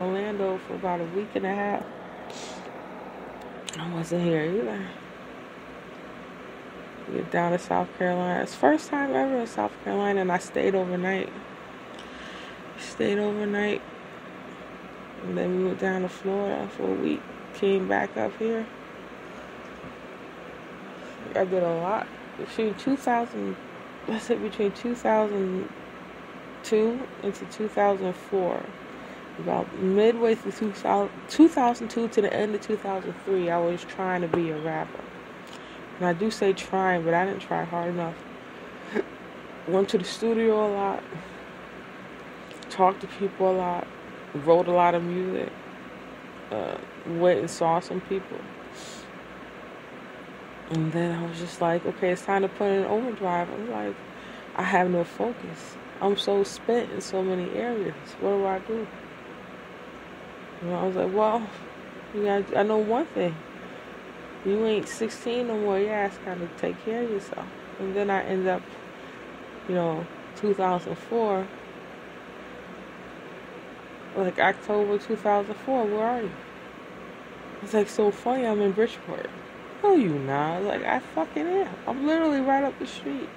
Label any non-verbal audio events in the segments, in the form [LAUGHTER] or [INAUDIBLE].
Orlando for about a week and a half. I wasn't here either. Get down to South Carolina. It's first time ever in South Carolina, and I stayed overnight. Stayed overnight, and then we went down to Florida for a week. Came back up here. I did a lot between 2000. I said between 2002 into 2004 about midway through 2002 to the end of 2003, I was trying to be a rapper. And I do say trying, but I didn't try hard enough. [LAUGHS] Went to the studio a lot, talked to people a lot, wrote a lot of music, uh, went and saw some people. And then I was just like, okay, it's time to put in overdrive. I'm like, I have no focus. I'm so spent in so many areas. What do I do? And I was like, well, yeah, I know one thing. You ain't 16 no more. Your ass got to take care of yourself. And then I end up, you know, 2004, like October 2004. Where are you? It's like so funny. I'm in Bridgeport. No, you not. Like I fucking am. I'm literally right up the street,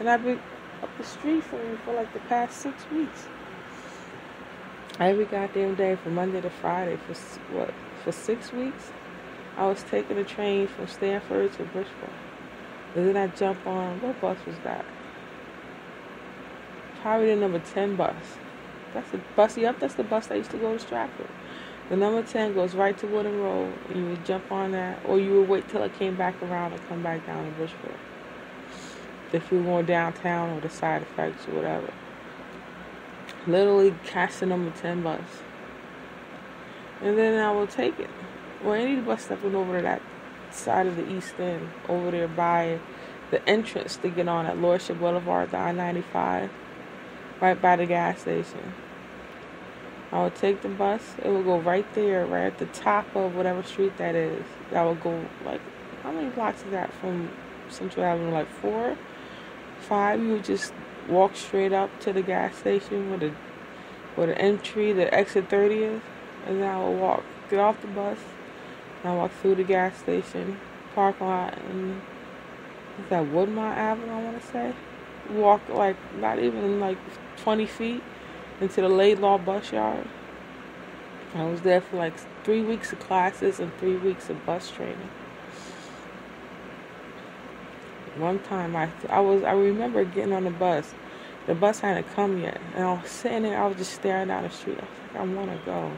and I've been up the street from you for like the past six weeks. Every goddamn day from Monday to Friday for what? For six weeks, I was taking a train from Stamford to Bridgeport. And then I jump on what bus was that? Probably the number ten bus. That's the bus. Yep, that's the bus that used to go to Stratford. The number ten goes right to Woodland Road, and you would jump on that, or you would wait till it came back around and come back down to Bridgeport. If you were going downtown or the side effects or whatever literally catch the number 10 bus. And then I will take it. Or any bus stepping over to that side of the East End, over there by the entrance to get on at Lordship Boulevard, the I 95, right by the gas station. I would take the bus. It would go right there, right at the top of whatever street that is. That would go like, how many blocks is that from Central Avenue? Like four, five. You would just walk straight up to the gas station where the where the entry, the exit 30 is, and then I will walk, get off the bus, and I walk through the gas station, parking lot, and is that Woodmont Avenue, I want to say? Walk like not even like 20 feet into the Laidlaw bus yard. I was there for like three weeks of classes and three weeks of bus training. One time I I was I remember getting on the bus. The bus hadn't come yet, and I was sitting there. I was just staring down the street. I was like, I want to go.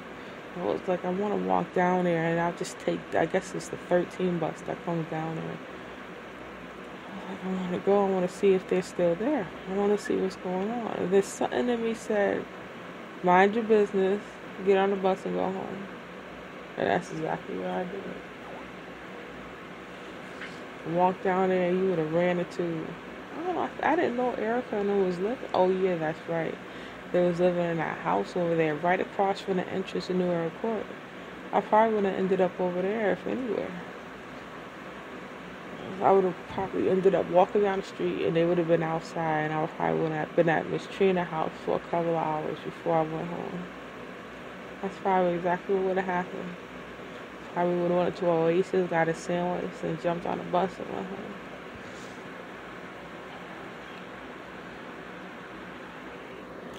I was like, I want to walk down there, and I'll just take. I guess it's the 13 bus that comes down there. I was like, I want to go. I want to see if they're still there. I want to see what's going on. And there's something in me said, mind your business, get on the bus and go home. And that's exactly what I did walked down there, you would have ran into. I don't know. I didn't know Erica and I was living. Oh yeah, that's right. They was living in that house over there, right across from the entrance to New Era Court. I probably would have ended up over there if anywhere. I would have probably ended up walking down the street and they would have been outside and I would probably would have been at Miss Trina's house for a couple of hours before I went home. That's probably exactly what would have happened. Probably would have went to Oasis, got a sandwich, and jumped on a bus and went home.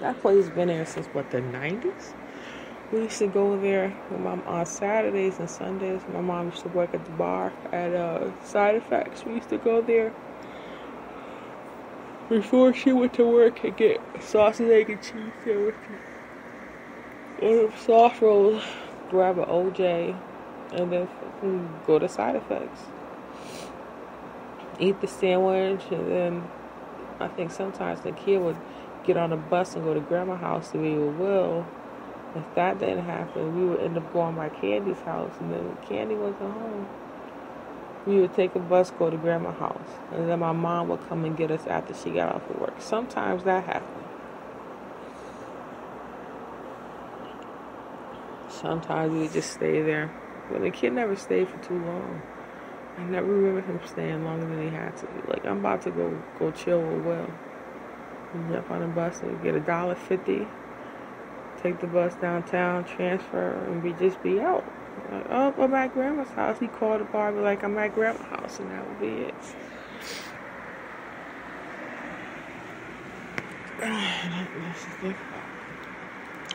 That place been there since what the nineties. We used to go there with my, on Saturdays and Sundays. My mom used to work at the bar at uh, Side Effects. We used to go there before she went to work and get sausage, egg, and cheese sandwiches. Or soft rolls, grab an OJ, and then go to side effects. Eat the sandwich, and then I think sometimes the kid would get on a bus and go to grandma's house to be with Will. If that didn't happen, we would end up going by Candy's house, and then Candy wasn't home. We would take a bus, go to grandma's house, and then my mom would come and get us after she got off of work. Sometimes that happened. Sometimes we would just stay there. But the kid never stayed for too long. I never remember him staying longer than he had to. Like I'm about to go go chill with Will. Jump on a bus and get a dollar fifty. take the bus downtown, transfer, and we just be out. Like, oh, I'm at grandma's house. He called the bar, be like, I'm at grandma's house, and that would be it. [SIGHS]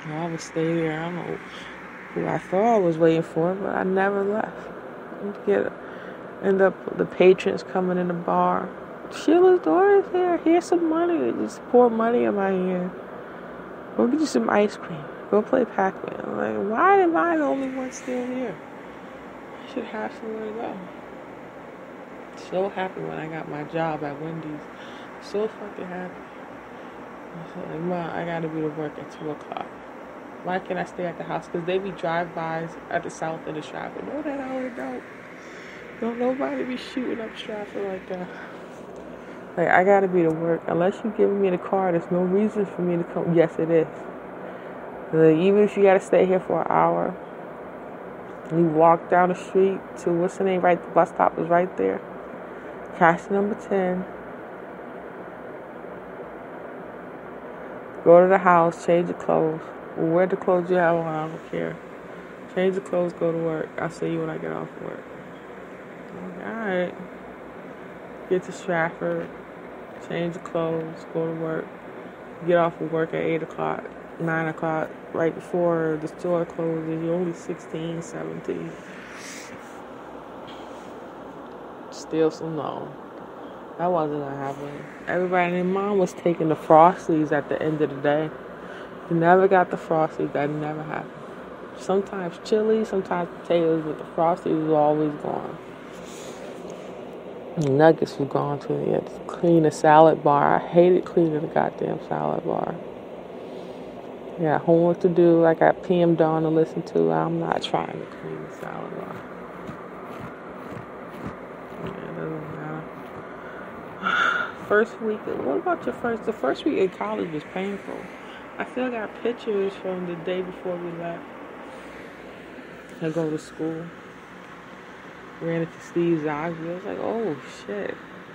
I would stay there. I don't know who I thought I was waiting for, but I never left. Get end up the patrons coming in the bar. Sheila's door is here. Here's some money. Just pour money in my hand. Go get you some ice cream. Go play Pac-Man. Like, why am I the only one still here? I should have somewhere to go. So happy when I got my job at Wendy's. So fucking happy. I said, like, Mom, I gotta be to work at 2 o'clock. Why can't I stay at the house? Because they be drive-bys at the south end of Stratford. No, that I would don't. Don't nobody be shooting up Stratford like that. Like, I gotta be to work. Unless you giving me the car, there's no reason for me to come. Yes, it is. Like, even if you gotta stay here for an hour, you walk down the street to what's the name? Right, the bus stop is right there. Cash number 10. Go to the house, change your clothes. Wear the clothes you have on, I don't care. Change the clothes, go to work. I'll see you when I get off work. Alright. Get to Stratford, change the clothes, go to work. Get off of work at 8 o'clock, 9 o'clock, right before the store closes. You're only 16, 17. Steal some long. That wasn't gonna happen. Everybody and mom was taking the Frosties at the end of the day. Never got the Frosties. That never happened. Sometimes chili, sometimes potatoes, but the Frosties was always gone. Nuggets were gone too. You had to clean the salad bar. I hated cleaning the goddamn salad bar. Yeah, homework to do. I got PM Dawn to listen to. I'm not trying to clean the salad bar. [SIGHS] first week. What about your first? The first week in college was painful. I still got pictures from the day before we left to go to school. Ran into Steve Zogby. I was like, oh shit.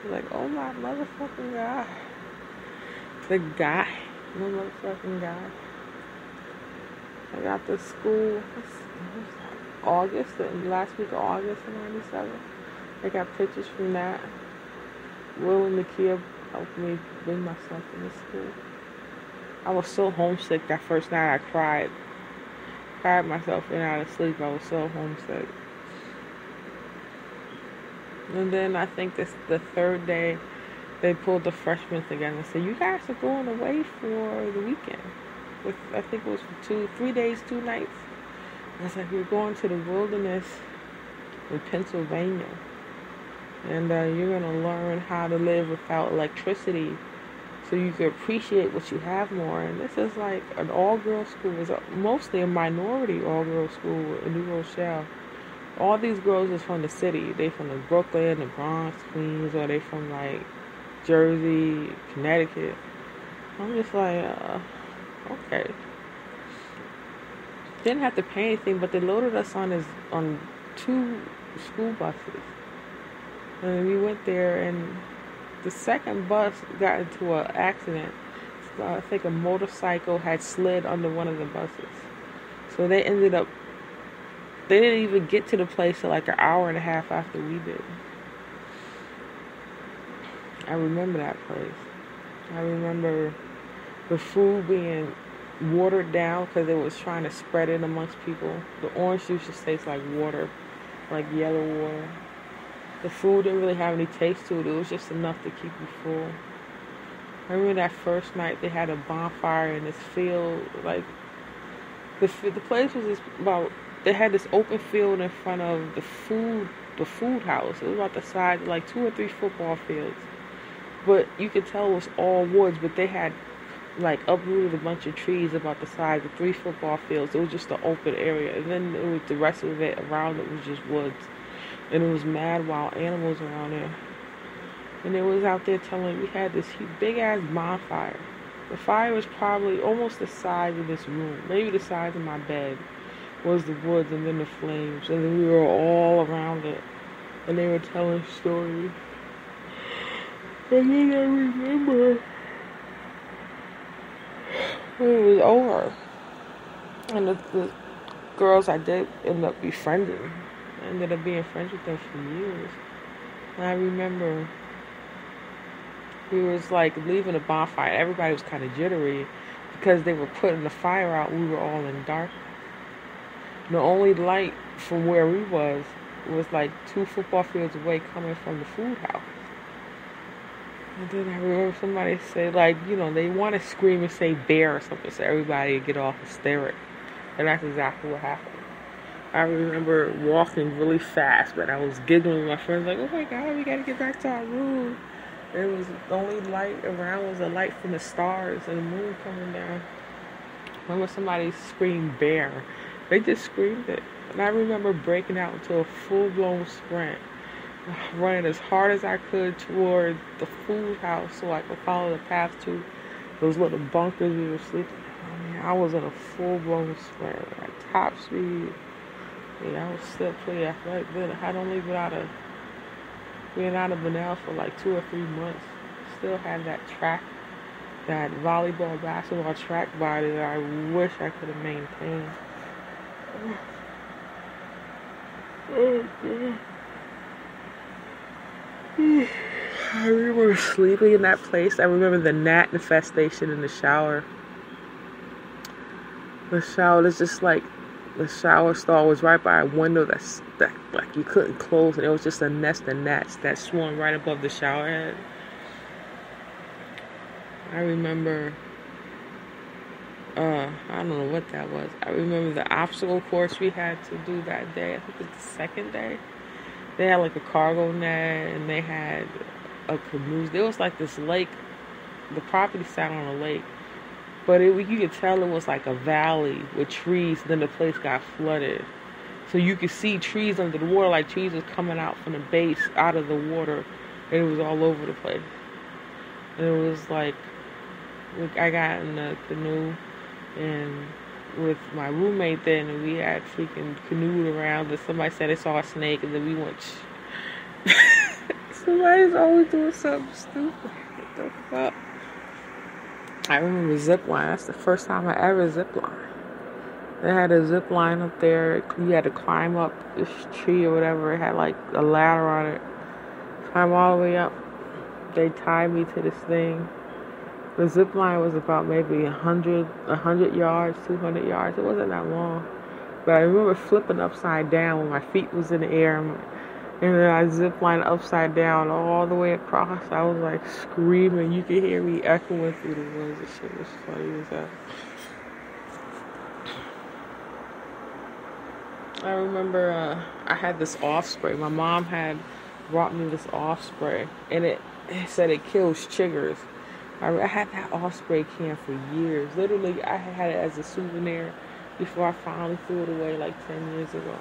Like, oh my motherfucking god. The guy. No motherfucking guy. I got to school August, the last week of August of 97. I got pictures from that. Will and Nakia helped me bring myself into school. I was so homesick that first night I cried. Cried myself in out of sleep. I was so homesick. And then I think this the third day they pulled the freshmen together and said, You guys are going away for the weekend. With I think it was for two three days, two nights. I said, We're going to the wilderness in Pennsylvania and uh, you're going to learn how to live without electricity so you can appreciate what you have more. And this is like an all girl school, it's mostly a minority all girl school in New Rochelle. All these girls is from the city. They from the Brooklyn, the Bronx, Queens, or they from like Jersey, Connecticut. I'm just like, uh, okay. Didn't have to pay anything, but they loaded us on his on two school buses. And we went there, and the second bus got into an accident. So I think a motorcycle had slid under one of the buses. So they ended up, they didn't even get to the place till like an hour and a half after we did. I remember that place. I remember the food being watered down because it was trying to spread it amongst people. The orange juice just tastes like water, like yellow water. The food didn't really have any taste to it. It was just enough to keep you full. I remember that first night they had a bonfire in this field. Like the the place was just about. They had this open field in front of the food the food house. It was about the size of like two or three football fields. But you could tell it was all woods. But they had like uprooted a bunch of trees about the size of three football fields. It was just an open area, and then was the rest of it around it was just woods and it was mad wild animals around there. And it was out there telling we had this big ass bonfire. The fire was probably almost the size of this room, maybe the size of my bed. Was the woods and then the flames, and then we were all around it, and they were telling stories. And then I remember when it was over, And the, the girls I did end up befriending, ended up being friends with them for years. And I remember we was like leaving a bonfire. Everybody was kind of jittery because they were putting the fire out. We were all in dark. The only light from where we was was like two football fields away coming from the food house. And then I remember somebody say like, you know, they want to scream and say bear or something so everybody get all hysteric. And that's exactly what happened. I remember walking really fast, but I was giggling with my friends like, oh my god, we gotta get back to our room. It was the only light around was a light from the stars and the moon coming down. I Remember somebody screamed bear. They just screamed it. And I remember breaking out into a full blown sprint, [SIGHS] running as hard as I could toward the food house so I could follow the path to those little bunkers we were sleeping. I mean, I was in a full blown sprint at top speed. I was still pretty athletic then. I had only been out of being out of Bunnell for like two or three months. Still had that track, that volleyball, basketball track body that I wish I could have maintained. [SIGHS] I remember sleeping in that place. I remember the gnat infestation in the shower. The shower is just like the shower stall was right by a window that's that like you couldn't close, and it was just a nest of gnats that swung right above the shower head. I remember uh, I don't know what that was. I remember the obstacle course we had to do that day. I think it was the second day. They had like a cargo net and they had a canoe. There was like this lake. The property sat on a lake, but it, you could tell it was like a valley with trees. Then the place got flooded, so you could see trees under the water, like trees was coming out from the base out of the water, and it was all over the place. And it was like I got in the canoe and with my roommate then and we had freaking canoed around and somebody said they saw a snake and then we went [LAUGHS] somebody's always doing something stupid what the fuck I remember zip line. That's the first time I ever zip line. They had a zip line up there. You had to climb up this tree or whatever. It had like a ladder on it. Climb all the way up. They tied me to this thing. The zip line was about maybe 100, 100 yards, 200 yards. It wasn't that long. But I remember flipping upside down when my feet was in the air. And then I zip line upside down all the way across. I was like screaming. You could hear me echoing through the woods. This shit was funny as hell. I remember uh, I had this off spray. My mom had brought me this off spray, and it, it said it kills chiggers. I, I had that off spray can for years. Literally, I had it as a souvenir before I finally threw it away like 10 years ago.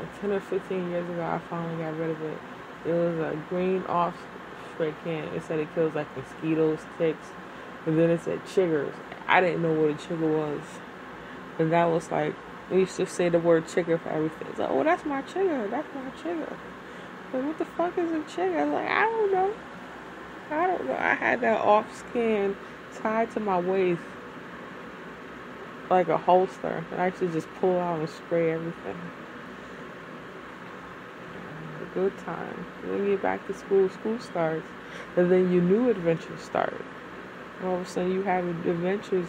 Like 10 or 15 years ago, I finally got rid of it. It was a green off spray can. It said it kills like mosquitoes, ticks, and then it said chiggers. I didn't know what a chigger was. And that was like, we used to say the word chigger for everything. It's like, oh, that's my chigger. That's my chigger. But what the fuck is a chigger? Like, I don't know. I don't know. I had that off skin tied to my waist like a holster. And I used to just pull out and spray everything. Good time. Then you get back to school, school starts. And then your new adventures start. All of a sudden you have adventures,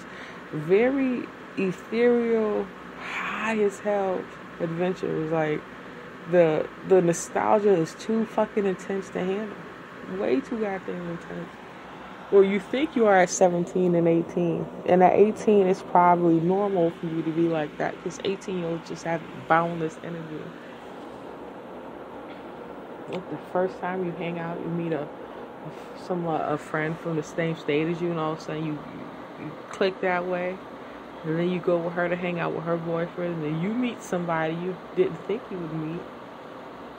very ethereal, high as hell adventures. Like the the nostalgia is too fucking intense to handle way too goddamn intense. Well, you think you are at 17 and 18. And at 18, it's probably normal for you to be like that because 18 year olds just have boundless energy. The first time you hang out, you meet a, a some uh, a friend from the same state as you, and all of a sudden you, you, you click that way. And then you go with her to hang out with her boyfriend, and then you meet somebody you didn't think you would meet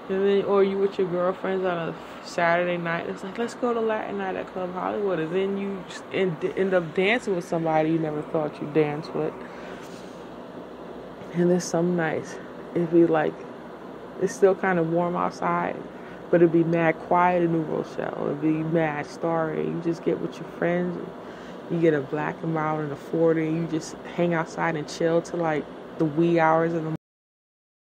and then, or you with your girlfriends on a Saturday night. It's like, let's go to Latin night at Club Hollywood. And then you end, end up dancing with somebody you never thought you'd dance with. And then some nights, it'd be like, it's still kind of warm outside, but it'd be mad quiet in New Rochelle. It'd be mad starry. You just get with your friends. You get a black and mild and a 40, and you just hang outside and chill till like the wee hours of the